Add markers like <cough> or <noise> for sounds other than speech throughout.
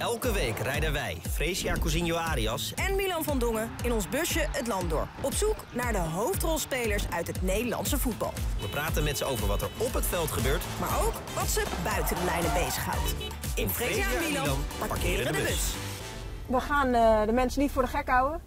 Elke week rijden wij, Fresia Cousinho Arias en Milan van Dongen in ons busje het land door. Op zoek naar de hoofdrolspelers uit het Nederlandse voetbal. We praten met ze over wat er op het veld gebeurt, maar ook wat ze buiten de lijnen bezighoudt. In Fresia en Milan parkeren de bus. We gaan uh, de mensen niet voor de gek houden,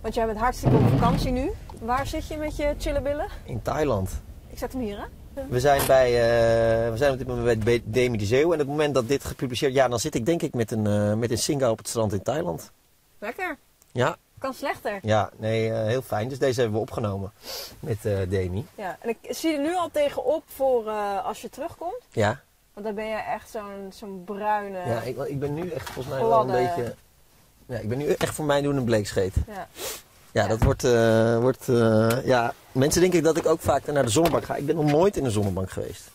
want jij bent hartstikke op vakantie nu. Waar zit je met je chillebillen? In Thailand. Ik zet hem hier, hè? We zijn, bij, uh, we zijn op dit moment bij Demi de Zeeuw. En op het moment dat dit gepubliceerd ja, dan zit ik denk ik met een, uh, met een singa op het strand in Thailand. Lekker. Ja. Kan slechter. Ja, nee, uh, heel fijn. Dus deze hebben we opgenomen met Demi. Ja, en ik zie er nu al tegenop voor als je terugkomt. Ja. Want dan ben je echt zo'n zo'n bruine... Ja, ik, ik ben nu echt volgens mij wel een beetje... Ja, ik ben nu echt voor mij doen een bleekscheet. Ja. Ja, dat wordt. Uh, wordt uh, ja, mensen denken dat ik ook vaak naar de zonnebank ga. Ik ben nog nooit in een zonnebank geweest.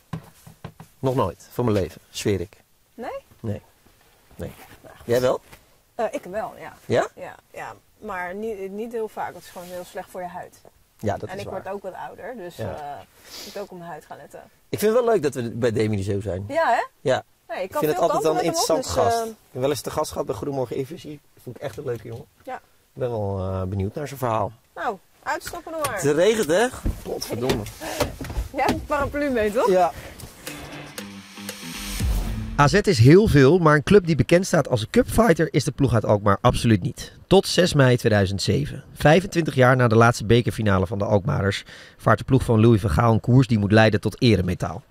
Nog nooit, van mijn leven, zweer ik. Nee? Nee. nee. Nou, Jij wel? Uh, ik wel, ja. Ja? Ja, ja. maar niet, niet heel vaak. Het is gewoon heel slecht voor je huid. Ja, dat en is ik waar. word ook wat ouder, dus ja. ik moet ook op mijn huid gaan letten. Ik vind het wel leuk dat we bij Demi de zijn. Ja, hè? Ja. Nee, ik, ik vind het altijd wel een interessant dus, gast. Ik heb wel eens de gast gehad bij Goedemorgen Evisie. Vond ik echt een leuke jongen. Ja. Ik ben wel uh, benieuwd naar zijn verhaal. Nou, uitstappen er maar. Het regent, hè? Godverdomme. Jij hebt een paraplu mee, toch? Ja. AZ is heel veel, maar een club die bekend staat als een cupfighter is de ploeg uit Alkmaar absoluut niet. Tot 6 mei 2007. 25 jaar na de laatste bekerfinale van de Alkmaarders vaart de ploeg van Louis van Gaal een koers die moet leiden tot eremetaal.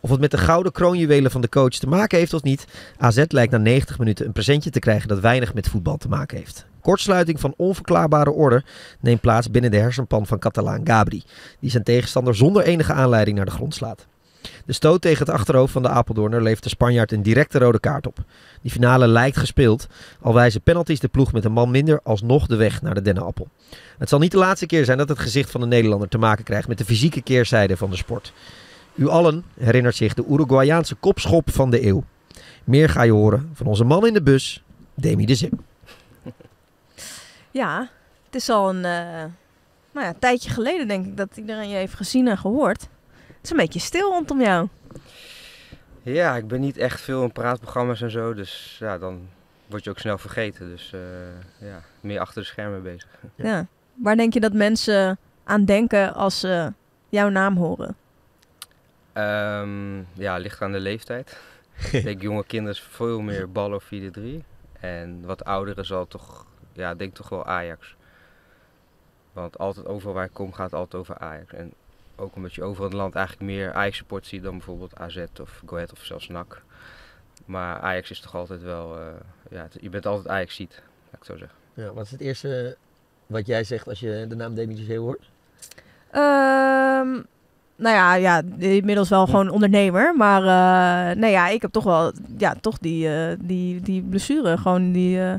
Of het met de gouden kroonjuwelen van de coach te maken heeft of niet, AZ lijkt na 90 minuten een presentje te krijgen dat weinig met voetbal te maken heeft. Kortsluiting van onverklaarbare orde neemt plaats binnen de hersenpan van Catalaan Gabri, die zijn tegenstander zonder enige aanleiding naar de grond slaat. De stoot tegen het achterhoofd van de Apeldoorner levert de Spanjaard een directe rode kaart op. Die finale lijkt gespeeld, al wijzen penalties de ploeg met een man minder alsnog de weg naar de dennenappel. Het zal niet de laatste keer zijn dat het gezicht van de Nederlander te maken krijgt met de fysieke keerzijde van de sport. U allen herinnert zich de Uruguayaanse kopschop van de eeuw. Meer ga je horen van onze man in de bus, Demi de Zim. Ja, het is al een uh, nou ja, tijdje geleden denk ik dat iedereen je heeft gezien en gehoord. Het is een beetje stil rondom jou. Ja, ik ben niet echt veel in praatprogramma's en zo, dus ja, dan word je ook snel vergeten. Dus uh, ja, meer achter de schermen bezig. Ja. ja. Waar denk je dat mensen aan denken als ze jouw naam horen? Um, ja, ligt aan de leeftijd. <laughs> ik denk jonge kinderen veel meer ballen of 4-3. En wat ouderen zal toch, ja, denk toch wel Ajax. Want altijd overal waar ik kom gaat het altijd over Ajax. En ook omdat je overal in het land eigenlijk meer Ajax support ziet dan bijvoorbeeld AZ of Go Ahead of zelfs NAC. Maar Ajax is toch altijd wel, uh, ja, je bent altijd Ajax ziet, laat ik zo zeggen. Ja, wat is het eerste wat jij zegt als je de naam Demi hoort? Um, nou ja, ja, inmiddels wel gewoon ondernemer. Maar uh, nou ja, ik heb toch wel, ja, toch die, uh, die, die blessure. Gewoon die, uh,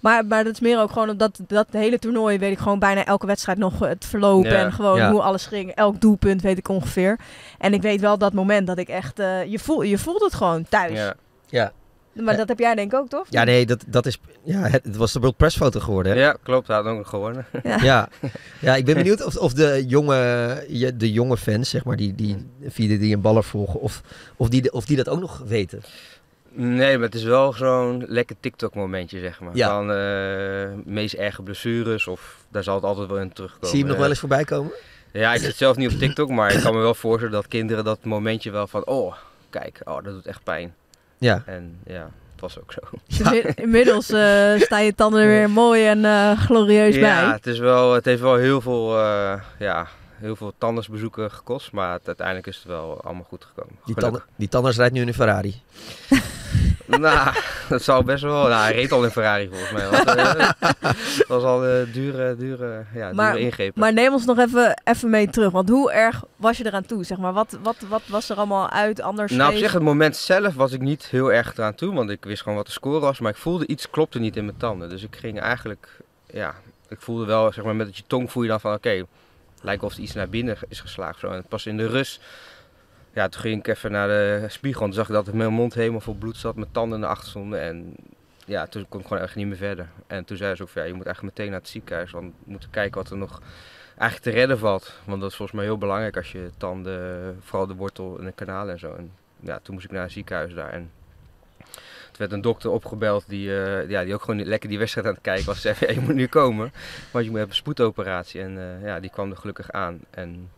maar, maar dat is meer ook gewoon dat dat hele toernooi weet ik gewoon bijna elke wedstrijd nog het verloop ja, en gewoon ja. hoe alles ging. Elk doelpunt weet ik ongeveer. En ik weet wel dat moment dat ik echt, je, voel, je voelt het gewoon thuis. Ja. ja. Maar dat heb jij denk ik ook, toch? Ja, nee, dat, dat is, ja, het, het was de World Press foto geworden. Hè? Ja, klopt. Hij had ook gewonnen. <laughs> Ja. ja. Ja. ik ben benieuwd of, of de, jonge, de jonge fans, zeg maar, die, die, die, die een baller volgen, of, of, die, of die dat ook nog weten. Nee, maar het is wel zo'n lekker TikTok-momentje, zeg maar. Ja. Van uh, meest erge blessures, of daar zal het altijd wel in terugkomen. Zie je hem nog wel eens voorbij komen? Ja, ik zit zelf niet op TikTok, maar ik kan me wel voorstellen dat kinderen dat momentje wel van, oh, kijk, oh, dat doet echt pijn. Ja. En ja, het was ook zo. <laughs> Ja. Inmiddels uh, staan je tanden er weer mooi en uh, glorieus ja, bij. Ja, het, is wel, het heeft wel heel veel, uh, ja, heel veel tandartsbezoeken gekost, maar het, uiteindelijk is het wel allemaal goed gekomen. Die, tanden, die tandarts rijdt nu in een Ferrari. <laughs> <laughs> nou, dat zou best wel. Nou, hij reed al in Ferrari volgens mij. Want, uh, dat was al uh, dure, dure, ja, maar, dure ingrepen. Maar neem ons nog even, even mee terug. Want hoe erg was je eraan toe? Zeg maar? wat, wat, wat was er allemaal uit? Anders nou, op zich, het moment zelf was ik niet heel erg eraan toe. Want ik wist gewoon wat de score was. Maar ik voelde iets klopte niet in mijn tanden. Dus ik ging eigenlijk, ja, ik voelde wel, zeg maar, met je tong voel je dan van, oké, okay, lijkt of er iets naar binnen is geslagen. Zo. En pas in de rust ja, toen ging ik even naar de spiegel en zag ik dat mijn mond helemaal vol bloed zat, mijn tanden naar achter stonden. En ja, toen kon ik gewoon echt niet meer verder. En toen zei ze ook, ja, je moet eigenlijk meteen naar het ziekenhuis, want moeten kijken wat er nog eigenlijk te redden valt. Want dat is volgens mij heel belangrijk als je tanden, vooral de wortel en de kanalen en zo. En ja, toen moest ik naar het ziekenhuis daar. En toen werd een dokter opgebeld die, ja, die ook gewoon lekker die wedstrijd aan het kijken was. <laughs> Zei, ja, je moet nu komen, want je moet hebben een spoedoperatie. En ja, die kwam er gelukkig aan. En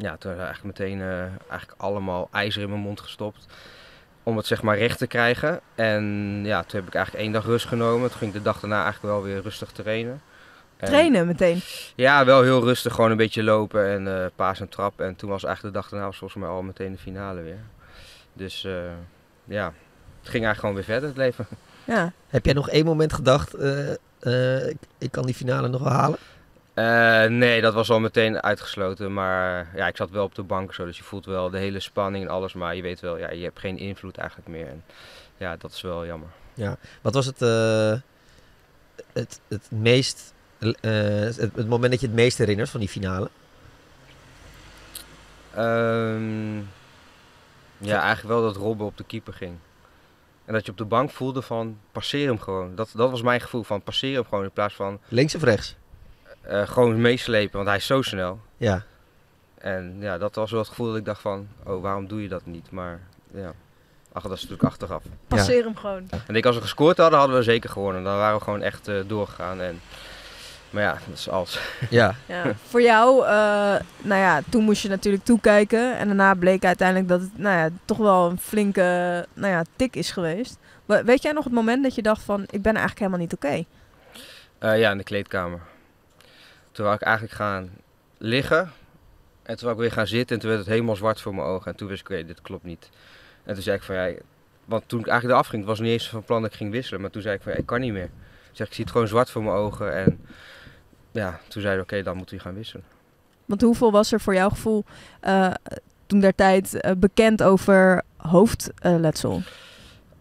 ja, toen eigenlijk meteen eigenlijk allemaal ijzer in mijn mond gestopt om het zeg maar recht te krijgen. En ja, toen heb ik eigenlijk één dag rust genomen. Toen ging ik de dag daarna eigenlijk wel weer rustig trainen. trainen meteen? Ja, wel heel rustig. Gewoon een beetje lopen en uh, paas en trap. En toen was eigenlijk de dag daarna was volgens mij al meteen de finale weer. Dus uh, ja, het ging eigenlijk gewoon weer verder het leven. Ja. Heb jij nog één moment gedacht, uh, ik kan die finale nog wel halen? Uh, nee, dat was al meteen uitgesloten. Maar ja, ik zat wel op de bank zo. Dus je voelt wel de hele spanning en alles. Maar je weet wel, ja, je hebt geen invloed eigenlijk meer. En ja, dat is wel jammer. Ja, wat was het, uh, het, het meest. Uh, het, het, moment dat je het meest herinnert van die finale? Um, ja, eigenlijk wel dat Robben op de keeper ging. En dat je op de bank voelde van passeer hem gewoon. Dat, dat was mijn gevoel van passeer hem gewoon in plaats van... Links of rechts? Uh, gewoon meeslepen, want hij is zo snel. Ja. En ja, dat was wel het gevoel dat ik dacht van, oh, waarom doe je dat niet? Maar ja, ach, dat is natuurlijk achteraf. Passeer hem gewoon. En ik denk, als we gescoord hadden, hadden we zeker gewonnen. Dan waren we gewoon echt uh, doorgegaan. En, maar ja, dat is alles. <laughs> Ja. ja. Voor jou, uh, nou ja, toen moest je natuurlijk toekijken. En daarna bleek uiteindelijk dat het, nou ja, toch wel een flinke, nou ja, tik is geweest. Weet jij nog het moment dat je dacht van, ik ben eigenlijk helemaal niet oké? Okay? ja, in de kleedkamer. Toen wou ik eigenlijk gaan liggen. En toen wou ik weer gaan zitten en toen werd het helemaal zwart voor mijn ogen. En toen wist ik, oké, dit klopt niet. En toen zei ik van, ja, want toen ik eigenlijk eraf ging, was het niet eens van plan dat ik ging wisselen. Maar toen zei ik van, ja, ik kan niet meer. Ik zeg, ik zie het gewoon zwart voor mijn ogen. En ja, toen zei ik, oké, dan moet hij gaan wisselen. Want hoeveel was er voor jouw gevoel uh, toen der tijd uh, bekend over hoofdletsel?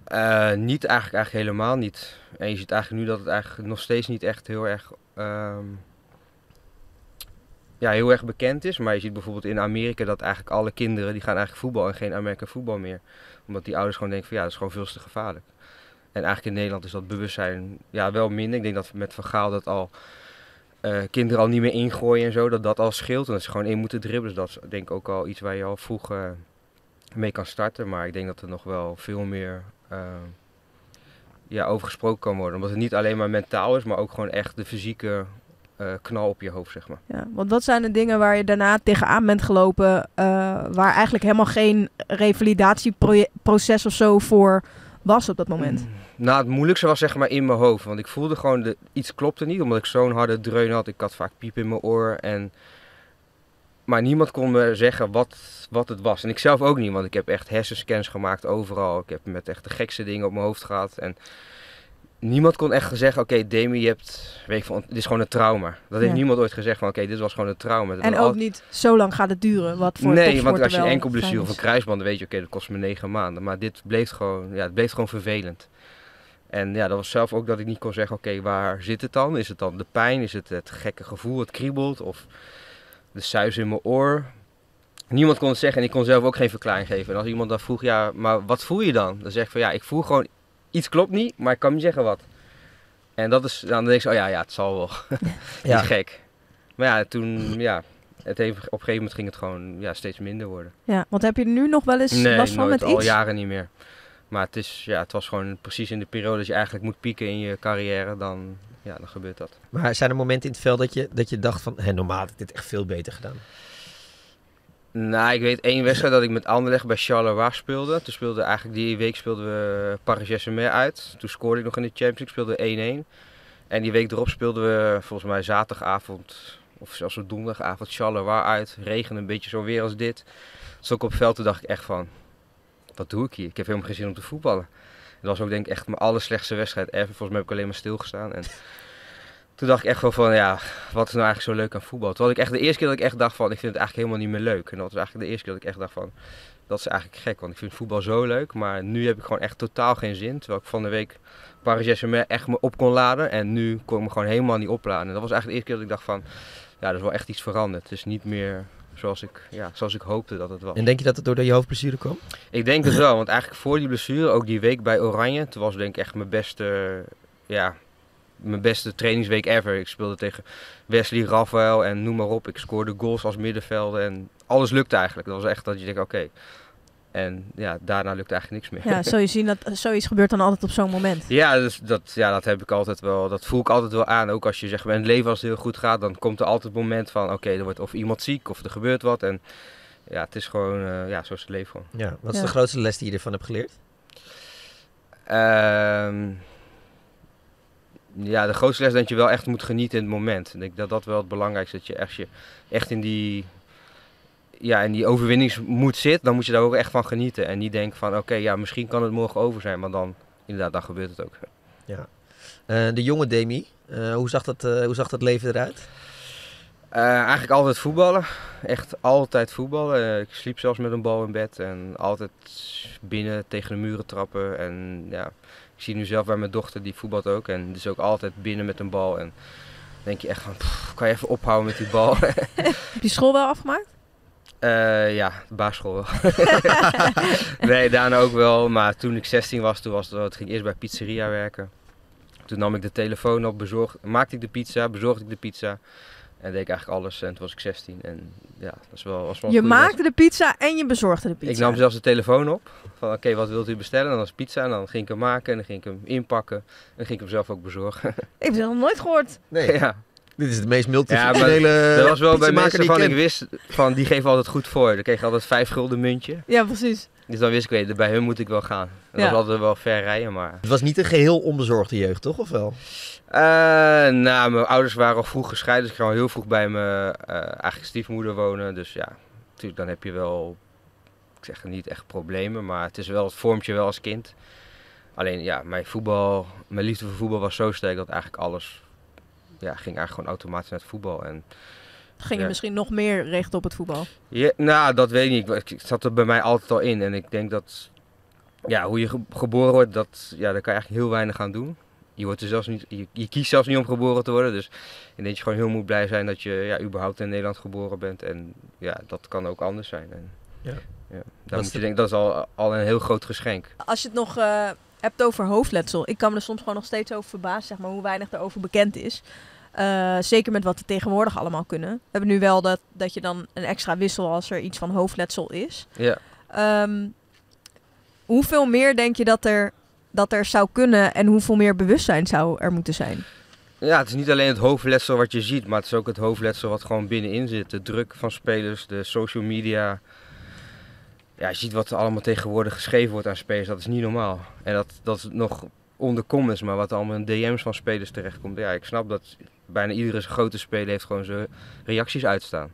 Uh, niet eigenlijk, eigenlijk helemaal niet. En je ziet eigenlijk nu dat het eigenlijk nog steeds niet echt heel erg... Um, ja, heel erg bekend is. Maar je ziet bijvoorbeeld in Amerika dat eigenlijk alle kinderen die gaan eigenlijk voetbal en geen Amerika voetbal meer. Omdat die ouders gewoon denken van ja, dat is gewoon veel te gevaarlijk. En eigenlijk in Nederland is dat bewustzijn ja, wel minder. Ik denk dat met Van dat al uh, kinderen al niet meer ingooien en zo, dat dat al scheelt. En dat ze gewoon in moeten dribbelen. Dus dat is denk ik ook al iets waar je al vroeg uh, mee kan starten. Maar ik denk dat er nog wel veel meer uh, ja, over gesproken kan worden. Omdat het niet alleen maar mentaal is, maar ook gewoon echt de fysieke uh, knal op je hoofd, zeg maar. Ja, want wat zijn de dingen waar je daarna tegenaan bent gelopen, uh, waar eigenlijk helemaal geen revalidatieproces of zo voor was op dat moment? Mm. Nou, het moeilijkste was zeg maar in mijn hoofd, want ik voelde gewoon, de, iets klopte niet, omdat ik zo'n harde dreun had. Ik had vaak piep in mijn oor en... Maar niemand kon me zeggen wat, wat het was. En ik zelf ook niet, want ik heb echt hersenscans gemaakt overal. Ik heb met echt de gekste dingen op mijn hoofd gehad. En niemand kon echt zeggen, oké, okay, Demi, je hebt, weet ik van, dit is gewoon een trauma. Dat heeft niemand ooit gezegd van, oké, dit was gewoon een trauma. en ook niet, zo lang gaat het duren, wat voor Nee, want als je enkel blessure of een kruisband, dan weet je, oké, dat kost me negen maanden. Maar dit bleef gewoon, ja, het bleef gewoon vervelend. En ja, dat was zelf ook dat ik niet kon zeggen, oké, waar zit het dan? Is het dan de pijn? Is het het gekke gevoel, het kriebelt? Of de suis in mijn oor? Niemand kon het zeggen en ik kon zelf ook geen verklaring geven. En als iemand dan vroeg, ja, maar wat voel je dan? Dan zeg ik van, ja, ik voel gewoon iets klopt niet, maar ik kan niet zeggen wat. En dat is, dan denk ik oh ja, ja, het zal wel. <laughs> ja. gek. Maar ja, toen, ja, het heeft, op een gegeven moment ging het gewoon ja, steeds minder worden. Ja, want heb je nu nog wel eens nee, last van nooit, met al jaren niet meer. Maar het, is, ja, het was gewoon precies in de periode dat je eigenlijk moet pieken in je carrière, dan, ja, dan gebeurt dat. Maar zijn er momenten in het veld dat je, dat je dacht van, hé, normaal had ik dit echt veel beter gedaan? Nou, ik weet één wedstrijd dat ik met Anderlecht bij Charleroi speelde. Toen speelde eigenlijk die week speelden we Paris Saint-Germain uit. Toen scoorde ik nog in de Champions League, speelde 1-1. En die week erop speelden we volgens mij zaterdagavond of zelfs op donderdagavond Charleroi uit. Regen een beetje zo weer als dit. Dus ook op veld toen dacht ik echt van, wat doe ik hier? Ik heb helemaal geen zin om te voetballen. Dat was ook denk ik echt mijn allerslechtste wedstrijd ever. Volgens mij heb ik alleen maar stilgestaan. En toen dacht ik echt wel van, ja, wat is nou eigenlijk zo leuk aan voetbal? Toen had ik echt de eerste keer dat ik echt dacht van, ik vind het eigenlijk helemaal niet meer leuk. En dat was eigenlijk de eerste keer dat ik echt dacht van, dat is eigenlijk gek, want ik vind voetbal zo leuk. Maar nu heb ik gewoon echt totaal geen zin. Terwijl ik van de week Paris Saint-Germain echt me op kon laden. En nu kon ik me gewoon helemaal niet opladen. En dat was eigenlijk de eerste keer dat ik dacht van, ja, er is wel echt iets veranderd. Het is niet meer zoals ik, ja, zoals ik hoopte dat het was. En denk je dat het doordat je hoofdblessure kwam? Ik denk het wel, want eigenlijk voor die blessure, ook die week bij Oranje, toen was denk ik echt mijn beste, ja, mijn beste trainingsweek ever. Ik speelde tegen Wesley, Rafael en noem maar op. Ik scoorde goals als middenvelder en alles lukte eigenlijk. Dat was echt dat je denkt, oké. En ja, daarna lukt eigenlijk niks meer. Ja, <laughs> zul je zien dat zoiets gebeurt dan altijd op zo'n moment. Ja, dus dat, ja, dat heb ik altijd wel. Dat voel ik altijd wel aan. Ook als je zeg maar in het leven als het heel goed gaat, dan komt er altijd het moment van oké, er wordt of iemand ziek of er gebeurt wat. En ja, het is gewoon, uh, ja, zo is het leven gewoon. Ja, wat is de grootste les die je ervan hebt geleerd? Ehm, ja, de grootste les dat je wel echt moet genieten in het moment. Ik denk dat dat wel het belangrijkste is. Dat je echt, je echt in die ja, in die overwinningsmoed zit, dan moet je daar ook echt van genieten. En niet denken van, oké, ja, misschien kan het morgen over zijn, maar dan, inderdaad, dan gebeurt het ook. Ja. Uh, de jonge Demi, uh, hoe, zag dat, uh, hoe zag dat leven eruit? eigenlijk altijd voetballen. Echt altijd voetballen. ik sliep zelfs met een bal in bed en altijd binnen tegen de muren trappen. En ja, ik zie nu zelf bij mijn dochter, die voetbalt ook. En dus ook altijd binnen met een bal. En denk je echt van, pff, kan je even ophouden met die bal? <laughs> <laughs> Heb je school wel afgemaakt? Uh, ja, de basisschool wel. <laughs> nee, daarna ook wel. Maar toen ik 16 was, toen was het, ging eerst bij pizzeria werken. Toen nam ik de telefoon op, bezorgd, maakte ik de pizza, bezorgde ik de pizza. En deed ik eigenlijk alles. En toen was ik 16. En ja, dat is wel, was wel Je maakte de pizza en je bezorgde de pizza? Ik nam zelfs de telefoon op. Van oké, wat wilt u bestellen? En dan was pizza. En dan ging ik hem maken en dan ging ik hem inpakken. En dan ging ik hem zelf ook bezorgen. ik heb het nog nooit gehoord. Nee. <laughs> Ja. Dit is de meest multifunctionele ja, Dat was wel bij mensen van ik wist van die geven altijd goed voor. Dan kreeg je altijd vijf gulden muntje. Ja, precies. Dus dan wist ik, weet, bij hun moet ik wel gaan. Dat was altijd wel ver rijden, maar... Het was niet een geheel onbezorgde jeugd, toch? Of wel? Uh, nou, mijn ouders waren al vroeg gescheiden. Dus ik ging al heel vroeg bij mijn uh, eigen stiefmoeder wonen. Dus ja, natuurlijk dan heb je wel, ik zeg niet echt problemen. Maar het is wel, het vormt je wel als kind. Alleen ja, mijn voetbal, mijn liefde voor voetbal was zo sterk dat eigenlijk alles ja, ging eigenlijk gewoon automatisch naar het voetbal. En, ging je misschien nog meer richten op het voetbal? Ja, nou, dat weet ik niet. Ik zat er bij mij altijd al in. En ik denk dat ja, hoe je geboren wordt, dat, ja, daar kan je eigenlijk heel weinig aan doen. Je, wordt er zelfs niet, je, je, kiest zelfs niet om geboren te worden. Dus ik denk dat je gewoon heel moet blij zijn dat je ja, überhaupt in Nederland geboren bent. En ja, dat kan ook anders zijn. En, ja. Ja, dat, moet je denken, dat is al, al een heel groot geschenk. Als je het nog uh, hebt over hoofdletsel. Ik kan me er soms gewoon nog steeds over verbazen, zeg maar, hoe weinig erover bekend is. Uh, zeker met wat we tegenwoordig allemaal kunnen. We hebben nu wel dat, dat je dan een extra wissel als er iets van hoofdletsel is. Ja. Um, hoeveel meer denk je dat er, dat er zou kunnen en hoeveel meer bewustzijn zou er moeten zijn? Ja, het is niet alleen het hoofdletsel wat je ziet, maar het is ook het hoofdletsel wat gewoon binnenin zit. De druk van spelers, de social media. Ja, je ziet wat er allemaal tegenwoordig geschreven wordt aan spelers, dat is niet normaal. En dat, dat is nog onder comments, maar wat allemaal in DM's van spelers terechtkomt. Ja, ik snap dat bijna iedere grote speler heeft gewoon zijn reacties uitstaan.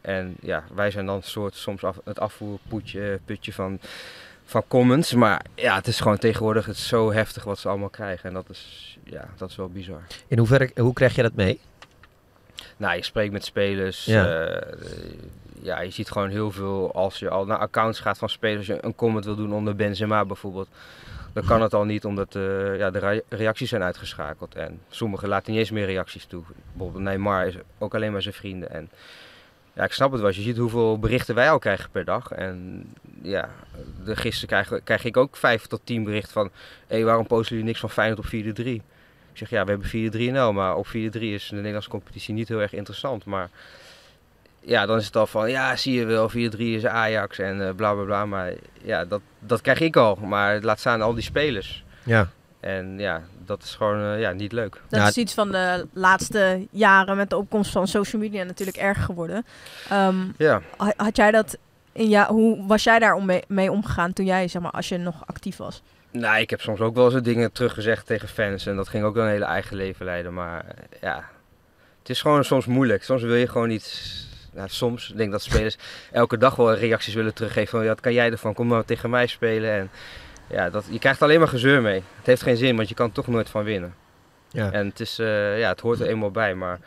En ja, wij zijn dan een soort soms af, het afvoerputje putje van, van comments. Maar ja, het is gewoon tegenwoordig het is zo heftig wat ze allemaal krijgen. En dat is, ja, dat is wel bizar. In hoeverre, hoe krijg je dat mee? Nou, je spreekt met spelers. Ja. Uh, ja, je ziet gewoon heel veel als je al naar accounts gaat van spelers. Je een comment wil doen onder Benzema bijvoorbeeld dan kan het al niet omdat uh, ja, de reacties zijn uitgeschakeld. En sommigen laten niet eens meer reacties toe. Bijvoorbeeld Neymar is ook alleen maar zijn vrienden. En ja, ik snap het wel. Je ziet hoeveel berichten wij al krijgen per dag. En ja, de, gisteren krijg, ik ook 5 tot 10 berichten van... Hé, hey, waarom posten jullie niks van Feyenoord op 4-3? Ik zeg, ja, we hebben 4-3 0 maar op 4-3 is de Nederlandse competitie niet heel erg interessant. Maar ja, dan is het al van, ja, zie je wel, 4-3 is Ajax en uh, bla bla bla. Maar ja, dat, dat krijg ik al. Maar laat staan al die spelers. Ja. En ja, dat is gewoon uh, ja, niet leuk. Dat is iets van de laatste jaren met de opkomst van social media natuurlijk erg geworden. Um, ja. Had jij dat in ja, hoe was jij daar om mee, mee, omgegaan toen jij, zeg maar, als je nog actief was? Nou, ik heb soms ook wel eens dingen teruggezegd tegen fans en dat ging ook dan een hele eigen leven leiden. Maar ja, het is gewoon soms moeilijk. Soms wil je gewoon iets nou, soms denk ik dat spelers elke dag wel reacties willen teruggeven van ja, wat kan jij ervan? Kom maar tegen mij spelen. En ja, dat, je krijgt alleen maar gezeur mee. Het heeft geen zin, want je kan toch nooit van winnen. Ja. En het, is, uh, ja, het hoort er eenmaal bij, maar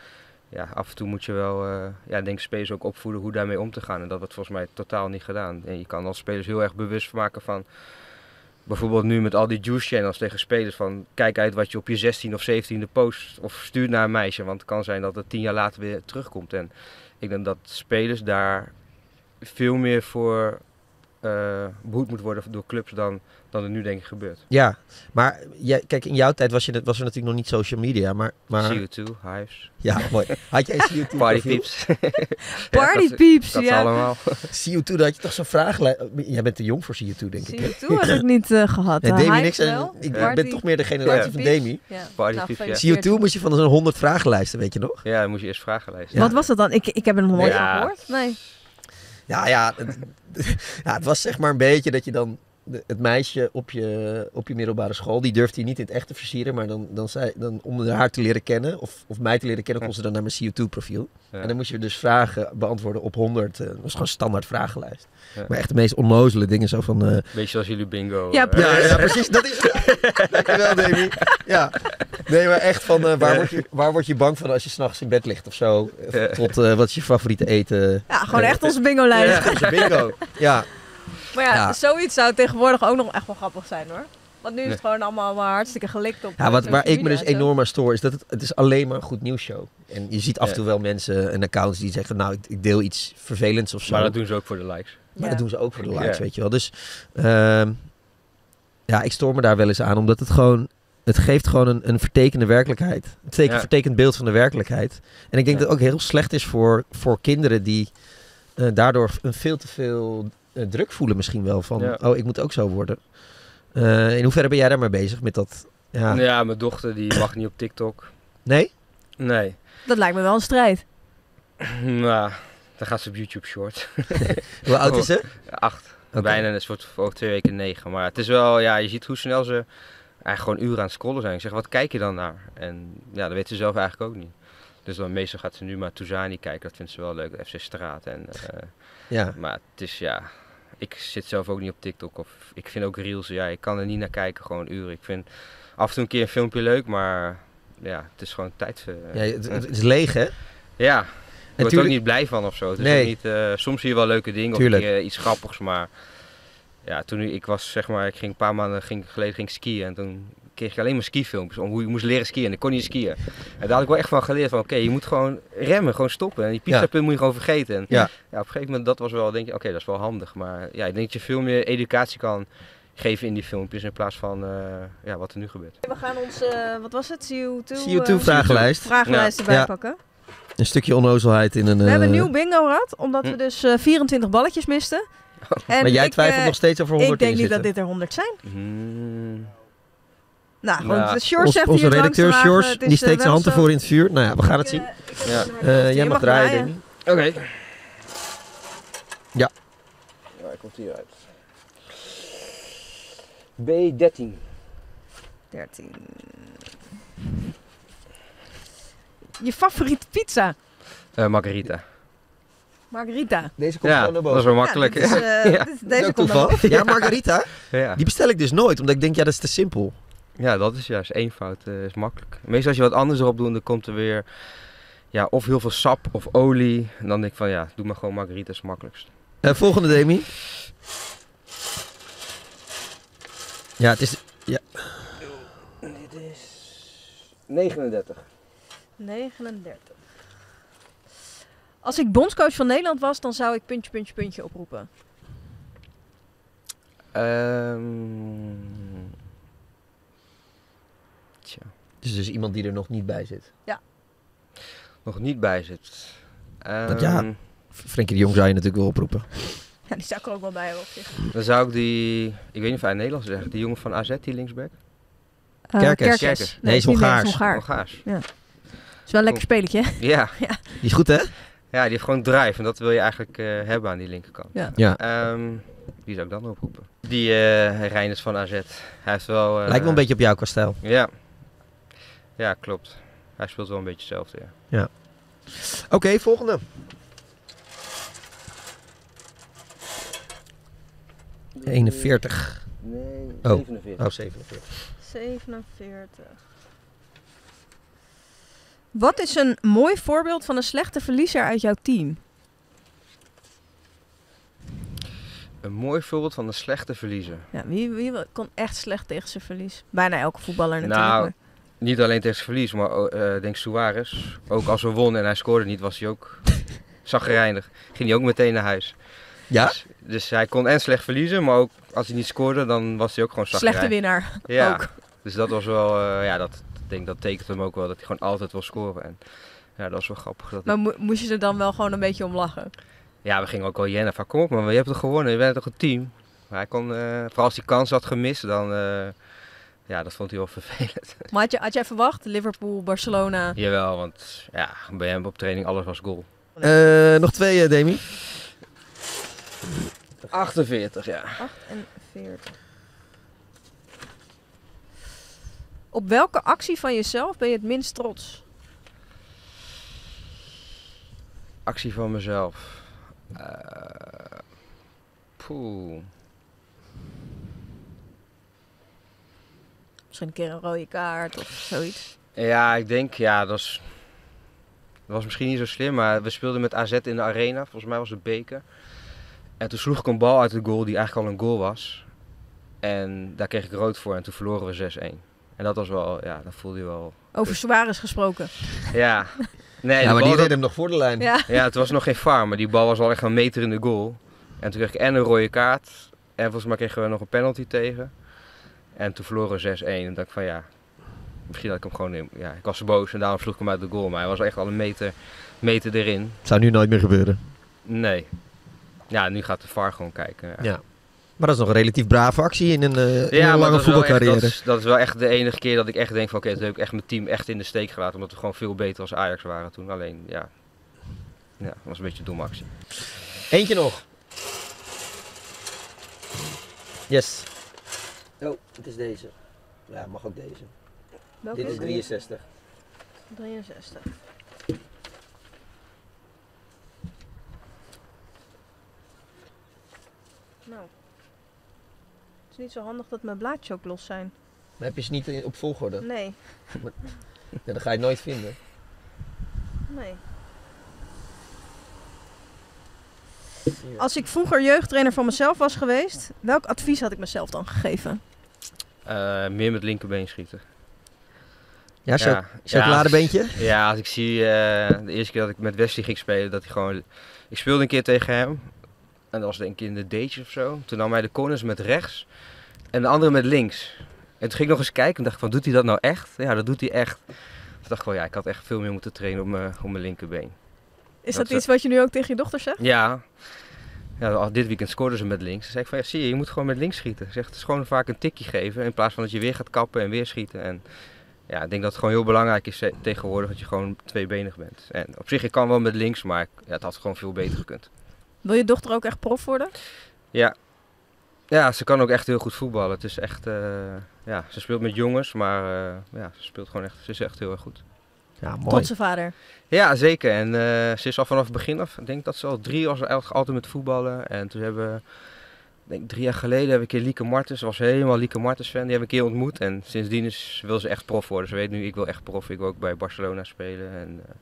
ja, af en toe moet je wel, uh, ja, denk spelers ook opvoeden hoe daarmee om te gaan. En dat wordt volgens mij totaal niet gedaan. En je kan als spelers heel erg bewust maken van, bijvoorbeeld nu met al die juice channels tegen spelers van, kijk uit wat je op je 16 of 17e post of stuurt naar een meisje. Want het kan zijn dat het tien jaar later weer terugkomt. En ik denk dat spelers daar veel meer voor uh, behoed moet worden door clubs dan, dan er nu denk ik gebeurt. Ja, maar jij, kijk, in jouw tijd was, je, was er natuurlijk nog niet social media, maar... maar... CO2, Hives. Ja, mooi. Had jij <laughs> CO2 Party Peeps. <laughs> <laughs> Party Peeps, dat, ja. allemaal. CO2, dat had je toch zo'n vraag... Jij bent te jong voor CO2, denk CO2 ik. CO2 heb ik niet uh, gehad. Nee, Demi niks. En, ik ja. ben toch meer de generatie van Demi. Ja. Party nou, Peeps, ja. CO2 moest je van zo'n 100 vragenlijsten, weet je nog? Ja, dan moest je eerst vragenlijsten. Wat was dat dan? Ik, ik heb er nog nooit van gehoord. Nee. Ja, ja het, <laughs> ja, het was zeg maar een beetje dat je dan het meisje op je, op je middelbare school, die durfde je niet in het echt te versieren, maar dan, dan, zei, dan om haar te leren kennen, of, of mij te leren kennen, kon ze dan naar mijn CO2-profiel. Ja. En dan moest je dus vragen beantwoorden op 100. Uh, dat was gewoon standaard vragenlijst. Ja. Maar echt de meest onnozele dingen, zo van... Uh, Beetje zoals jullie bingo. Ja, uh, ja, ja, precies. Dat is. Dankjewel, <laughs> Demi. Ja. Nee, maar echt van waar, word je, waar word je bang van als je s'nachts in bed ligt of zo? Tot wat is je favoriete eten? Ja, gewoon echt onze bingo-lijst. Ja, onze bingo. Ja. Maar ja, ja, zoiets zou tegenwoordig ook nog echt wel grappig zijn hoor. Want nu is het gewoon allemaal maar hartstikke gelikt op. Ja, wat, waar ik me dus enorm aan stoor, is dat het, het is alleen maar een goed nieuwsshow. En je ziet af en toe wel mensen en accounts die zeggen, nou, ik, ik, deel iets vervelends of zo. Maar dat doen ze ook voor de likes. Maar ja. dat doen ze ook voor de likes, weet je wel. Dus uh, ja, ik stoor me daar wel eens aan, omdat het gewoon, het geeft gewoon een, een vertekende werkelijkheid. Het tekent, ja. vertekend beeld van de werkelijkheid. En ik denk dat het ook heel slecht is voor, voor kinderen die uh, daardoor een veel te veel druk voelen misschien wel. Van, ja. oh, ik moet ook zo worden. Uh, in hoeverre ben jij daarmee bezig met dat? Ja, ja mijn dochter die mag niet op TikTok. Nee? Nee. Dat lijkt me wel een strijd. <clears throat> nou, dan gaat ze op YouTube short. <laughs> Hoe oud is ze? <laughs> Acht. Okay. Bijna, het wordt over twee weken negen. Maar het is wel, ja, je ziet hoe snel ze eigenlijk gewoon uren aan het scrollen zijn. Ik zeg, wat kijk je dan naar? En ja, dat weet ze zelf eigenlijk ook niet. Dus dan meestal gaat ze nu maar Touzani kijken. Dat vindt ze wel leuk. FC Straat. En, uh, ja. Maar het is ja, ik zit zelf ook niet op TikTok of ik vind ook reels, ja, ik kan er niet naar kijken, gewoon uren. Ik vind af en toe een keer een filmpje leuk, maar ja, het is gewoon tijd. Uh, ja, het, het, is leeg, hè? Ja, ik word er ook niet blij van of zo. Het is nee. niet, uh, soms zie je wel leuke dingen Tuurlijk. of keer iets grappigs, maar ja, toen ik was, zeg maar, ik ging een paar maanden ging, geleden ging skiën en toen kreeg ik alleen maar skifilmpjes om hoe je moest leren skiën. En ik kon niet skiën. En daar had ik wel echt van geleerd van, oké, okay, je moet gewoon remmen, gewoon stoppen. En die pizzapunt ja. moet je gewoon vergeten. En ja. ja. op een gegeven moment, dat was wel, denk je, oké, okay, dat is wel handig. Maar ja, ik denk dat je veel meer educatie kan geven in die filmpjes in plaats van uh, ja, wat er nu gebeurt. We gaan onze, uh, wat was het, CO2, CO2 vragenlijst, vragenlijst erbij ja. pakken. Een stukje onnozelheid in een... We uh, hebben een nieuw bingo gehad, omdat hm. we dus 24 balletjes misten. En maar jij ik, twijfelt nog steeds over 100 Ik denk niet zitten. dat dit er 100 zijn. Hmm. Nou, gewoon, Ja. de Short Ons, zegt onze hier redacteur. Het is, die eh, steekt zijn wel hand ervoor in het vuur. Nou ja, we gaan het zien. Eh, Ja. Eh, jij mag draaien. Oké. Ja. Ja, hij komt hieruit. B13. 13. Je favoriete pizza? Eh, Margarita. Margarita. Deze komt Ja, gewoon naar dat is boven. wel makkelijk. Ja, dit is, eh, <laughs> Ja. dit is- Dat is deze komt naar boven. Ja, Margarita, ja. die bestel ik dus nooit, omdat ik denk, ja, dat is te simpel. Ja, dat is juist één fout. eh, is makkelijk. Meestal als je wat anders erop doet, dan komt er weer ja, of heel veel sap of olie. En dan denk ik van ja, doe maar gewoon Margarita, is het makkelijkst. Eh, volgende, Demi. Ja, het is... Dit is 39. 39. Als ik bondscoach van Nederland was, dan zou ik puntje, puntje, puntje oproepen. Ehm Dus, dus iemand die er nog niet bij zit. nog niet bij zit. Want ja. Ehm, Frenkie de Jong zou je natuurlijk wel oproepen. Ja, die zou ik er ook wel bij hebben op zich. Dan zou ik die, ik weet niet of hij Nederlands zegt, die jongen van AZ, die linksback. Eh, Kerkers. Kerkers. Nee, is Hongaars. Hongaars. is wel een lekker spelletje. hè? <laughs> Ja. Die is goed, hè? ja, die heeft gewoon drive en dat wil je eigenlijk eh, hebben aan die linkerkant. Ja. Ja. Ehm, wie zou ik dan oproepen? Die eh Reiners van AZ. Hij heeft wel... eh, Lijkt wel een beetje op jouw kasteel. Ja. Ja, klopt. Hij speelt wel een beetje hetzelfde, ja. Oké, volgende. 41. Nee, Oh. 47. Oh, 47. 47. Wat is een mooi voorbeeld van een slechte verliezer uit jouw team? Een mooi voorbeeld van een slechte verliezer. Ja, wie, wie kon echt slecht tegen zijn verlies? Bijna elke voetballer natuurlijk. Nou, Niet alleen tegen zijn verlies, maar eh denk Suarez. Ook als we wonnen en hij scoorde niet, was hij ook <laughs> zagrijnig. Ging hij ook meteen naar huis. Ja? Dus, dus hij kon en slecht verliezen, maar ook als hij niet scoorde, dan was hij ook gewoon Slechte zagrijnig. winnaar Ja, ook. dus dat was wel, eh, ja, dat, ik denk dat tekent hem ook wel dat hij gewoon altijd wil scoren. En ja, dat was wel grappig. Dat Maar mo- moest je er dan wel gewoon een beetje om lachen? Ja, we gingen ook al jennen van kom op man, je hebt toch gewonnen, je bent toch een team. Maar hij kon, eh, vooral als hij kans had gemist, dan, eh, ja, dat vond hij wel <laughs> vervelend. Maar had, je, had jij verwacht? Liverpool, Barcelona. Jawel, want ja, bij hem op training alles was goal. Eh, nog twee, eh, Demi. 48, ja. 48. Op welke actie van jezelf ben je het minst trots? Actie van mezelf. Eh poeh. Misschien een keer een rode kaart of zoiets. Ja, ik denk, ja, dat was, dat was misschien niet zo slim, maar we speelden met AZ in de arena. Volgens mij was het beker. En toen sloeg ik een bal uit de goal die eigenlijk al een goal was. En daar kreeg ik rood voor en toen verloren we 6-1. En dat was wel, ja, dat voelde je wel. Over Suarez gesproken. Ja, nee, ja, maar die reed hem nog voor de lijn. Ja. Ja, het was nog geen VAR, maar die bal was al echt een meter in de goal. En toen kreeg ik en een rode kaart. En volgens mij kregen we nog een penalty tegen. En toen verloren we 6-1. En dacht ik van ja, misschien had ik hem gewoon in. Ja, ik was boos en daarom sloeg ik hem uit de goal. Maar hij was echt al een meter, meter erin. Zou nu nooit meer gebeuren. Nee. Ja, nu gaat de VAR gewoon kijken. Ja, Ja. Maar dat is nog een relatief brave actie in een, eh, in een lange dat echt, voetbalcarrière. dat, is, dat is wel echt de enige keer dat ik echt denk van oké, toen heb ik echt mijn team echt in de steek gelaten. Omdat we gewoon veel beter als Ajax waren toen. Alleen ja, ja dat was een beetje een domme actie. Eentje nog. Yes. Oh, het is deze. Ja, mag ook deze. Welke Dit is is het? 63. 63. Nou. Het is niet zo handig dat mijn blaadjes ook los zijn. Dan heb je ze niet op volgorde. Nee, <laughs> Ja, dan ga je het nooit vinden. nee. Als ik vroeger jeugdtrainer van mezelf was geweest, welk advies had ik mezelf dan gegeven? Eh, meer met linkerbeen schieten. Ja, cho Ja, chocoladebeentje? Ja, ja, als ik zie eh, de eerste keer dat ik met Wesley ging spelen, dat hij gewoon... Ik speelde een keer tegen hem. En dat was denk ik in de dates of zo. Toen nam hij de corners met rechts en de andere met links. En toen ging ik nog eens kijken en dacht ik van, doet hij dat nou echt? Ja, dat doet hij echt. Toen dacht ik wel, ja, ik had echt veel meer moeten trainen op mijn, op mijn linkerbeen. Is Dat dat iets wat je nu ook tegen je dochter zegt? Ja. Ja, dit weekend scoorden ze met links. Toen zei ik van, ja, zie je, je moet gewoon met links schieten. Zegt, het is gewoon vaak een tikje geven in plaats van dat je weer gaat kappen en weer schieten. En ja, ik denk dat het gewoon heel belangrijk is eh, tegenwoordig dat je gewoon tweebenig bent. En op zich, ik kan wel met links, maar ja, het had gewoon veel beter gekund. Wil je dochter ook echt prof worden? Ja. Ja, ze kan ook echt heel goed voetballen. Het is echt, eh, ja, ze speelt met jongens, maar eh, ja, ze speelt gewoon echt, ze is echt heel erg goed. Ja, mooi. Trotse vader. Ja, zeker. En eh, ze is al vanaf het begin af, ik denk dat ze al drie was eigenlijk altijd met voetballen. En toen hebben we, ik denk drie jaar geleden, hebben we een keer Lieke Martens, was helemaal Lieke Martens fan, die hebben we een keer ontmoet. En sindsdien is, wil ze echt prof worden. Ze weet nu, ik wil echt prof, ik wil ook bij Barcelona spelen. En eh,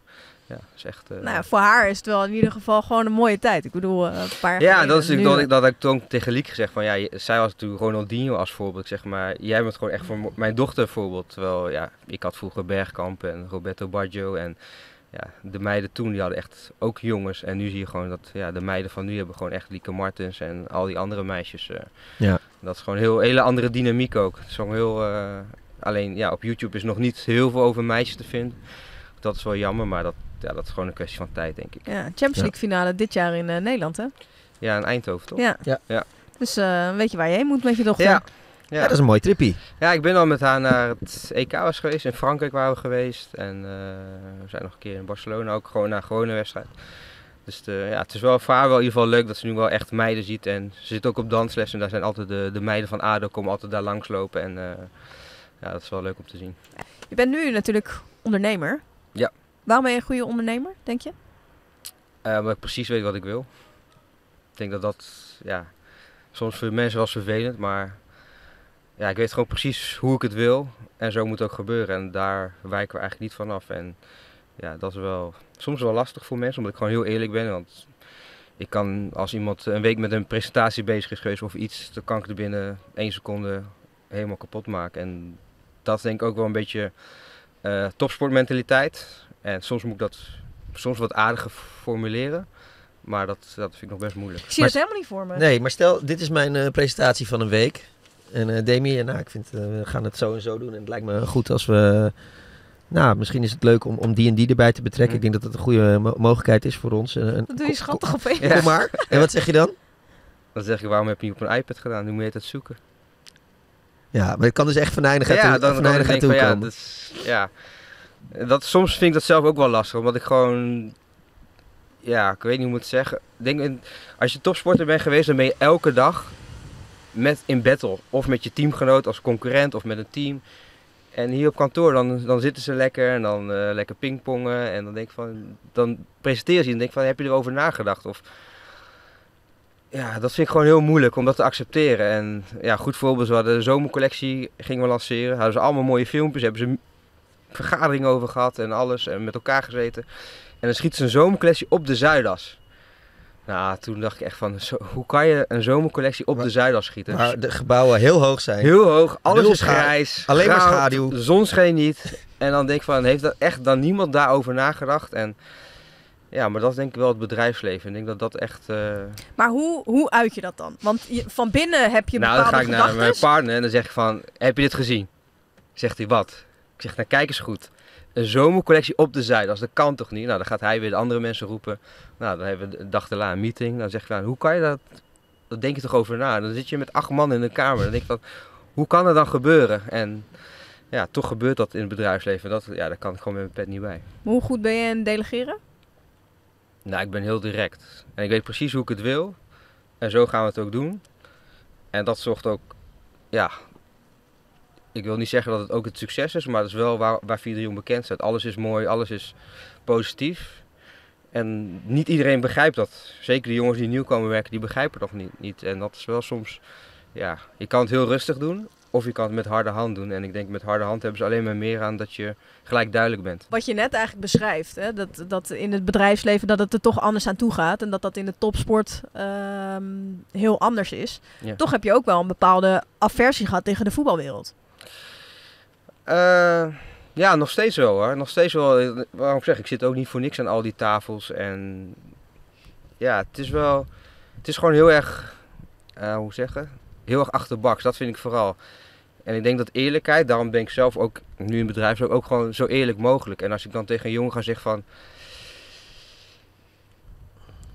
ja, dat is echt... eh, Nou ja, voor haar is het wel in ieder geval gewoon een mooie tijd. Ik bedoel, eh, een paar jaar Ja, dat is natuurlijk nu- dat ik, dat ik toen tegen Liek gezegd van ja, zij was natuurlijk Ronaldinho als voorbeeld, zeg maar. Jij bent gewoon echt voor mijn dochter voorbeeld. Terwijl ja, ik had vroeger Bergkamp en Roberto Baggio en ja, de meiden toen die hadden echt ook jongens. En nu zie je gewoon dat ja, de meiden van nu hebben gewoon echt Lieke Martens en al die andere meisjes. eh. Ja. Dat is gewoon een heel, hele andere dynamiek ook. Het is gewoon heel, eh, alleen ja, op YouTube is nog niet heel veel over meisjes te vinden. Dat is wel jammer, maar dat, ja, dat is gewoon een kwestie van tijd, denk ik. Ja, Champions League finale dit jaar in eh, Nederland, hè? Ja, in Eindhoven toch? Ja. Ja. Ja. Dus eh, weet je waar je heen moet met je dochter? Ja. Ja, dat is een mooi trippie. Ja, ik ben al met haar naar het EK was geweest. In Frankrijk waren we geweest. En eh, we zijn nog een keer in Barcelona ook gewoon naar een gewone wedstrijd. Dus de, ja, het is wel voor haar wel in ieder geval leuk dat ze nu wel echt meiden ziet. En ze zit ook op dansles en daar zijn altijd de, de meiden van ADO komen altijd daar langslopen. En eh, ja, dat is wel leuk om te zien. Je bent nu natuurlijk ondernemer. Ja. Waarom ben je een goede ondernemer, denk je? Eh, omdat ik precies weet wat ik wil. Ik denk dat dat, ja, soms voor mensen wel vervelend, maar ja, ik weet gewoon precies hoe ik het wil. En zo moet het ook gebeuren. En daar wijken we eigenlijk niet vanaf. En ja, dat is wel soms wel lastig voor mensen, omdat ik gewoon heel eerlijk ben. Want ik kan, als iemand een week met een presentatie bezig is geweest of iets, dan kan ik er binnen één seconde helemaal kapot maken. En dat is denk ik ook wel een beetje eh, topsportmentaliteit. En soms moet ik dat soms wat aardiger formuleren. Maar dat, dat vind ik nog best moeilijk. Ik zie het helemaal niet voor me. Nee, maar stel, dit is mijn uh, presentatie van een week. En uh, Demi, nou, ik vind, uh, we gaan het zo en zo doen. En het lijkt me goed als we... Nou, misschien is het leuk om, om die en die erbij te betrekken. Mm. Ik denk dat het een goede mo mogelijkheid is voor ons. dat doe je schattig op ja. Kom maar. <laughs> En wat zeg je dan? Dan zeg je, waarom heb je niet op een iPad gedaan? Nu moet je het zuiken. Ja, maar het kan dus echt venijnigheid ja, dan, van dan van, ja, dat is, ja, dat, soms vind ik dat zelf ook wel lastig. Omdat ik gewoon ja, ik weet niet hoe ik het zeggen. Denk, als je topsporter bent geweest, dan ben je elke dag met, in battle. Of met je teamgenoot als concurrent of met een team. En hier op kantoor, dan, dan zitten ze lekker en dan uh, lekker pingpongen. En dan denk ik van, dan presenteer je en denk van, heb je erover nagedacht? Of, ja, dat vind ik gewoon heel moeilijk om dat te accepteren. En ja, goed voorbeeld, we hadden de zomercollectie, gingen we lanceren. Hadden ze allemaal mooie filmpjes, hebben ze vergaderingen over gehad en alles. En met elkaar gezeten. En dan schiet ze een zomercollectie op de Zuidas. Nou, toen dacht ik echt van, zo, hoe kan je een zomercollectie op de Zuidas schieten? Waar de gebouwen heel hoog zijn. Heel hoog, alles is grijs. Alleen maar schaduw. De zon scheen niet. En dan denk ik van, heeft er echt dan niemand daarover nagedacht? En ja, maar dat is denk ik wel het bedrijfsleven. Ik denk dat dat echt... Uh... Maar hoe, hoe uit je dat dan? Want je, van binnen heb je nou, bepaalde Nou, dan ga ik naar mijn partner en dan zeg ik van, heb je dit gezien? Zegt hij, wat? Ik zeg, nou kijk eens goed een zomercollectie op de Zuidas. Dat kan toch niet? Nou, dan gaat hij weer de andere mensen roepen. Nou, dan hebben we de dag erna een meeting. Dan zeg je, nou, hoe kan je dat? Dan denk je toch over na. Dan zit je met acht man in de kamer. Dan denk je van, hoe kan dat dan gebeuren? En ja, toch gebeurt dat in het bedrijfsleven. Dat, ja, daar kan ik gewoon met mijn pet niet bij. Maar hoe goed ben je in delegeren? Nou, ik ben heel direct. En ik weet precies hoe ik het wil. En zo gaan we het ook doen. En dat zorgt ook ja, ik wil niet zeggen dat het ook het succes is, maar dat is wel waar, waar bekend staat. Alles is mooi, alles is positief. En niet iedereen begrijpt dat. Zeker de jongens die nieuw komen werken, die begrijpen dat niet, niet. En dat is wel soms, ja, je kan het heel rustig doen. Of je kan het met harde hand doen. En ik denk met harde hand hebben ze alleen maar meer aan dat je gelijk duidelijk bent. Wat je net eigenlijk beschrijft, hè? Dat, dat in het bedrijfsleven dat het er toch anders aan toe gaat. En dat dat in de topsport ehm, heel anders is. Toch heb je ook wel een bepaalde aversie gehad tegen de voetbalwereld. Uh, ja, nog steeds wel hoor. Nog steeds wel. Waarom zeg ik, ik zit ook niet voor niks aan al die tafels. En ja, het is wel. Het is gewoon heel erg. Uh, hoe zeggen? Heel erg achterbaks. Dat vind ik vooral. En ik denk dat eerlijkheid, daarom ben ik zelf ook nu in bedrijf ook gewoon zo eerlijk mogelijk. En als ik dan tegen een jongen ga zeggen van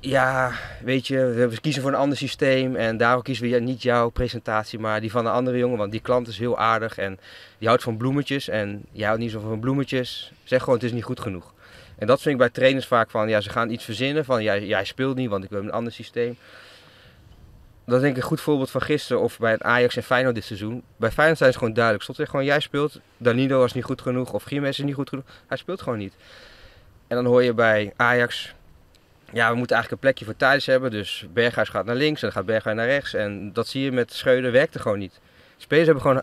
ja, weet je, we kiezen voor een ander systeem en daarom kiezen we niet jouw presentatie, maar die van een andere jongen, want die klant is heel aardig en die houdt van bloemetjes en jij houdt niet zo van bloemetjes. Zeg gewoon, het is niet goed genoeg. En dat vind ik bij trainers vaak van, ja, ze gaan iets verzinnen van, jij, jij speelt niet, want ik wil een ander systeem. Dat denk ik een goed voorbeeld van gisteren of bij Ajax en Feyenoord dit seizoen. Bij Feyenoord zijn ze gewoon duidelijk. Stond er gewoon, jij speelt, Danilo was niet goed genoeg of Gimenez is niet goed genoeg. Hij speelt gewoon niet. En dan hoor je bij Ajax, ja, we moeten eigenlijk een plekje voor Thijs hebben. Dus Berghuis gaat naar links en gaat Berghuis naar rechts. En dat zie je met Schreuder, werkte gewoon niet. Spelers hebben gewoon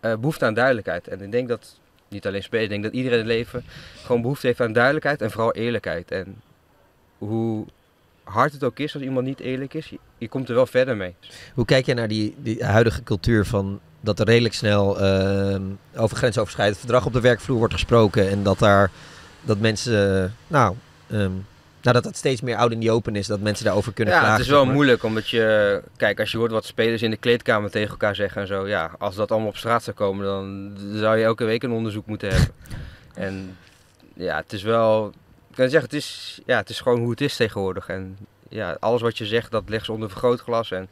uh, behoefte aan duidelijkheid. En ik denk dat, niet alleen spelers, ik denk dat iedereen in het leven gewoon behoefte heeft aan duidelijkheid en vooral eerlijkheid. En hoe hard het ook is als iemand niet eerlijk is, je, komt er wel verder mee. Hoe kijk jij naar die, die huidige cultuur van dat er redelijk snel uh, over grensoverschrijdend verdrag op de werkvloer wordt gesproken en dat daar dat mensen, nou, um, nou, dat dat steeds meer oud in die open is, dat mensen daarover kunnen ja, klagen. Ja, het is wel moeilijk, omdat je... Kijk, als je hoort wat spelers in de kleedkamer tegen elkaar zeggen en zo. Ja, als dat allemaal op straat zou komen, dan zou je elke week een onderzoek moeten hebben. <laughs> en ja, het is wel... Ik kan zeggen, het is, ja, het is gewoon hoe het is tegenwoordig. En ja, alles wat je zegt, dat legt ze onder vergrootglas. En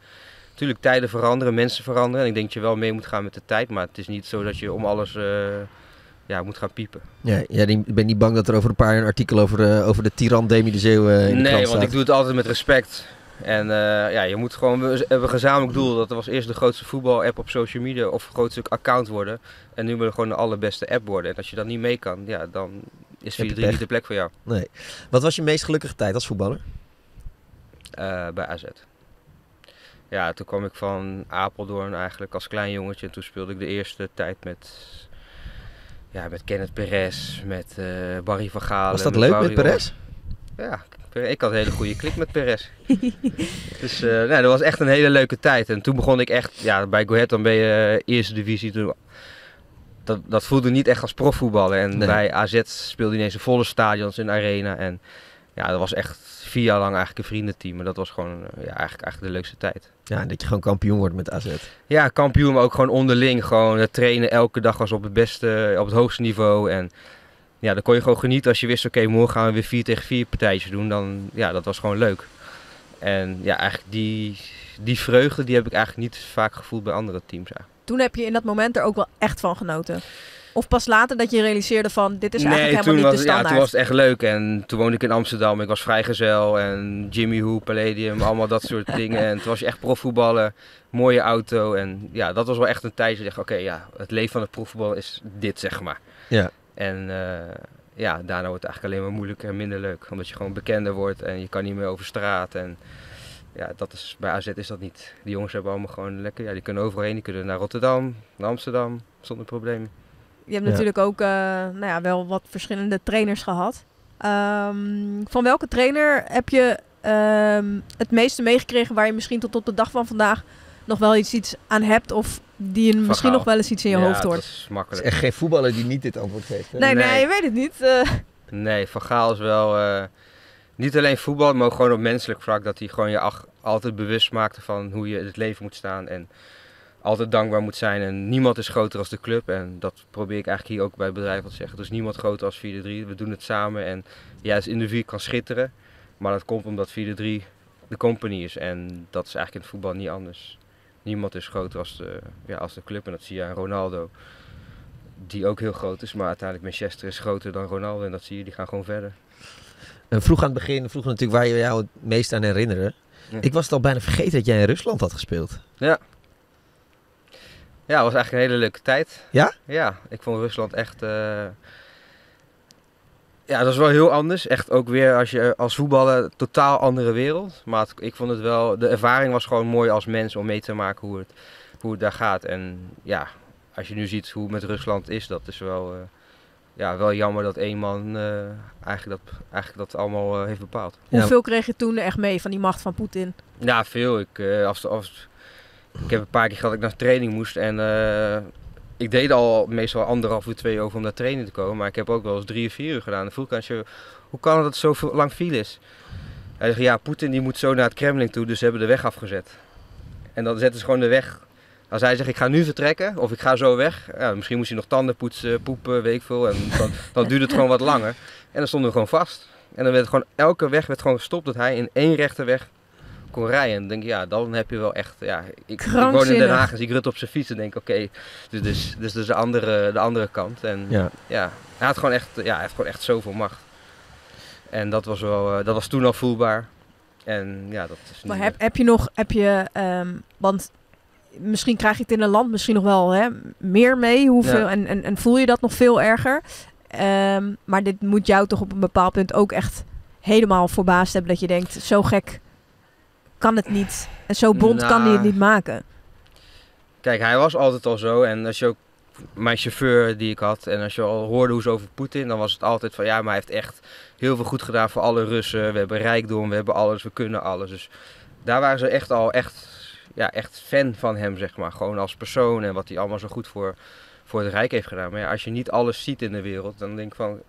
natuurlijk, tijden veranderen, mensen veranderen. En ik denk dat je wel mee moet gaan met de tijd. Maar het is niet zo dat je om alles... Uh, ja, moet gaan piepen. Ja, ja, ik ben niet bang dat er over een paar jaar een artikel over de, over de tiran Demi de Zeeuw uh, in de Nee, want ik doe het altijd met respect. En uh, ja, je moet gewoon, we hebben een gezamenlijk doel. Dat was eerst de grootste voetbal-app op social media of grootste account worden. En nu willen we gewoon de allerbeste app worden. En als je dat niet mee kan, ja, dan is 4-3 niet de plek voor jou. Nee. Wat was je meest gelukkige tijd als voetballer? Bij AZ. Ja, toen kwam ik van Apeldoorn eigenlijk als klein jongetje. En toen speelde ik de eerste tijd met ja, met Kenneth Perez, met uh, Barry van Gaal. Was dat leuk met Perez? Ja, ik had een hele goede klik met Perez. <laughs> dus uh, nee, dat was echt een hele leuke tijd. En toen begon ik echt, ja, bij Go Ahead dan ben je uh, eerste divisie. Toen, dat, dat voelde niet echt als profvoetballen. En bij AZ speelde ineens een volle stadions in de arena. En ja, dat was echt vier jaar lang eigenlijk een vriendenteam. En dat was gewoon ja, eigenlijk, eigenlijk de leukste tijd. Ja, dat je gewoon kampioen wordt met AZ. Ja, kampioen, maar ook gewoon onderling. Gewoon het trainen elke dag was op het beste, op het hoogste niveau. En ja, dan kon je gewoon genieten als je wist, oké, morgen gaan we weer vier tegen vier partijtjes doen. Dan, ja, dat was gewoon leuk. En ja, eigenlijk die, die vreugde, die heb ik eigenlijk niet vaak gevoeld bij andere teams. Eigenlijk. Toen heb je in dat moment er ook wel echt van genoten? Of pas later dat je realiseerde van dit is eigenlijk helemaal niet was, de standaard? Ja, toen was het echt leuk. En toen woonde ik in Amsterdam. Ik was vrijgezel en Jimmy Who, Palladium, allemaal dat soort <laughs> dingen. En toen was je echt profvoetballen, mooie auto. En ja, dat was wel echt een tijdje. Oké, okay, ja, het leven van het profvoetbal is dit, zeg maar. Ja. En uh, ja, daarna wordt het eigenlijk alleen maar moeilijker en minder leuk. Omdat je gewoon bekender wordt en je kan niet meer over straat. En ja, dat is, bij AZ is dat niet. Die jongens hebben allemaal gewoon lekker, ja, die kunnen overal heen. Die kunnen naar Rotterdam, naar Amsterdam, zonder problemen. Je hebt natuurlijk ook uh, nou ja, wel wat verschillende trainers gehad. Um, van welke trainer heb je um, het meeste meegekregen waar je misschien tot op de dag van vandaag nog wel iets, iets aan hebt of die je misschien nog wel eens iets in je ja, hoofd hoort? Dat is makkelijk. Het is echt geen voetballer die niet dit antwoord geeft. Hè? Nee, nee, nee, je weet het niet. Uh. Nee, Van Gaal is wel uh, niet alleen voetbal, maar ook gewoon op menselijk vlak. Dat hij gewoon je altijd bewust maakte van hoe je het leven moet staan. En altijd dankbaar moet zijn. En niemand is groter als de club. En dat probeer ik eigenlijk hier ook bij het bedrijf te zeggen. Dus niemand groter als 4-3. We doen het samen. En juist in de vier kan schitteren. Maar dat komt omdat 4-3 de company is. En dat is eigenlijk in het voetbal niet anders. Niemand is groter als de, ja, als de club. En dat zie je aan Ronaldo. Die ook heel groot is. Maar uiteindelijk Manchester is groter dan Ronaldo. En dat zie je, die gaan gewoon verder. En vroeg aan het begin, vroeg natuurlijk waar je jou het meest aan herinneren. Ja. Ik was het al bijna vergeten dat jij in Rusland had gespeeld. Ja, ja, het was eigenlijk een hele leuke tijd. Ja? Ja, ik vond Rusland echt... Uh... Ja, dat was wel heel anders. Echt ook weer als je als voetballer totaal andere wereld. Maar het, ik vond het wel... De ervaring was gewoon mooi als mens om mee te maken hoe het, hoe het daar gaat. En ja, als je nu ziet hoe het met Rusland is, dat is wel... Uh, ja, wel jammer dat één man uh, eigenlijk, dat, eigenlijk dat allemaal heeft bepaald. Hoeveel kreeg je toen echt mee van die macht van Poetin? Ja, veel. Ik, als, als, ik heb een paar keer gehad dat ik naar training moest en uh, ik deed al meestal anderhalf uur, twee over om naar training te komen. Maar ik heb ook wel eens drie of vier uur gedaan. Dan vroeg ik aan je, hoe kan het dat het zo lang viel is? Hij zegt, ja, Poetin die moet zo naar het Kremlin toe, dus ze hebben de weg afgezet. En dan zetten ze gewoon de weg. Als hij zegt, ik ga nu vertrekken of ik ga zo weg. Ja, misschien moest hij nog tanden poetsen, poepen, weet veel. En dan, dan duurde het gewoon wat langer. En dan stonden we gewoon vast. En dan werd gewoon, elke weg werd gewoon gestopt dat hij in één rechte weg kon rijden. Dan denk ik, ja, dan heb je wel echt... Ja, ik, ik woon in Den Haag en zie ik Rutte op zijn fiets en denk oké, dus, dus, dus, dus de, andere, de andere kant. En ja. ja, hij had gewoon echt, ja, hij heeft gewoon echt zoveel macht. En dat was, wel, uh, dat was toen al voelbaar. En ja, dat is Maar heb, heb je nog, heb je, um, want misschien krijg je het in een land misschien nog wel hè, meer mee. Hoeveel, ja. en, en, en voel je dat nog veel erger. Um, maar dit moet jou toch op een bepaald punt ook echt helemaal verbaasd hebben. Dat je denkt, zo gek kan het niet. En zo bond nou, kan hij het niet maken. Kijk, hij was altijd al zo. En als je ook mijn chauffeur die ik had. En als je al hoorde hoe ze over Poetin. Dan was het altijd van ja, maar hij heeft echt heel veel goed gedaan voor alle Russen. We hebben rijkdom, we hebben alles, we kunnen alles. Dus daar waren ze echt al echt, ja, echt fan van hem, zeg maar. Gewoon als persoon en wat hij allemaal zo goed voor, voor het Rijk heeft gedaan. Maar ja, als je niet alles ziet in de wereld, dan denk ik van...